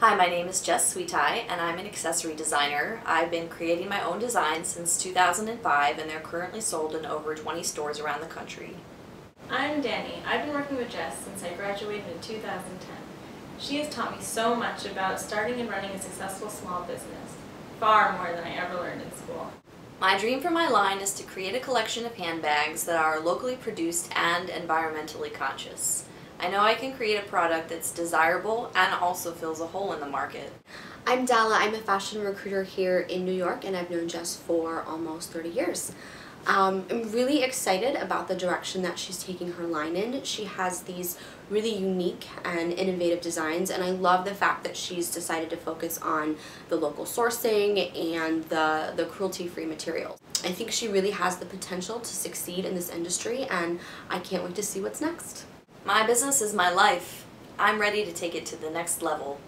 Hi, my name is Jes Switaj and I'm an accessory designer. I've been creating my own designs since 2005 and they're currently sold in over 20 stores around the country. I'm Danny. I've been working with Jes since I graduated in 2010. She has taught me so much about starting and running a successful small business, far more than I ever learned in school. My dream for my line is to create a collection of handbags that are locally produced and environmentally conscious. I know I can create a product that's desirable and also fills a hole in the market. I'm Dalla. I'm a fashion recruiter here in New York and I've known Jes for almost 30 years. Um, I'm really excited about the direction that she's taking her line in. She has these really unique and innovative designs and I love the fact that she's decided to focus on the local sourcing and the, the cruelty-free materials. I think she really has the potential to succeed in this industry and I can't wait to see what's next. My business is my life. I'm ready to take it to the next level.